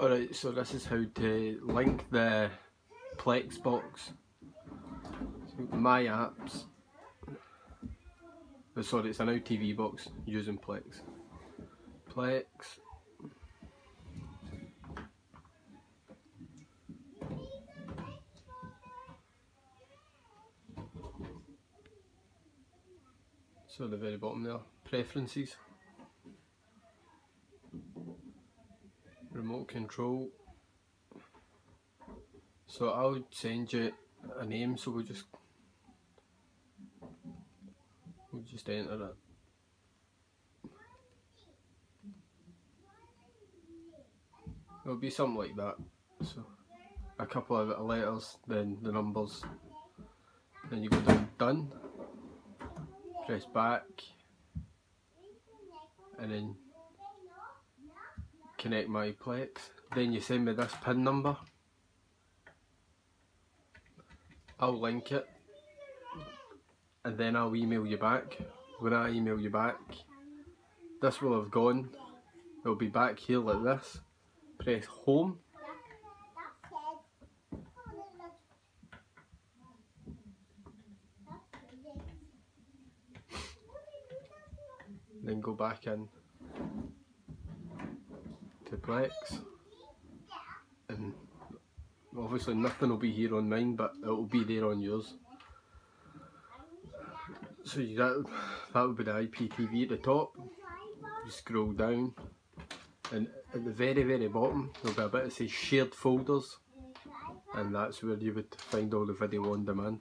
Alright, so this is how to link the Plex box. So my apps. Oh, sorry, it's an now TV box using Plex. Plex. So the very bottom there, preferences. Remote control. So I'll send you a name so we'll just we'll just enter it. It'll be something like that. So a couple of letters then the numbers. Then you go down done. Press back. And then connect my Plex. Then you send me this PIN number. I'll link it and then I'll email you back. When I email you back, this will have gone. It'll be back here like this. Press home. Then go back in to Plex and obviously nothing will be here on mine but it will be there on yours. So that, that would be the IPTV at the top. You scroll down and at the very very bottom there'll be a bit that says shared folders and that's where you would find all the video on demand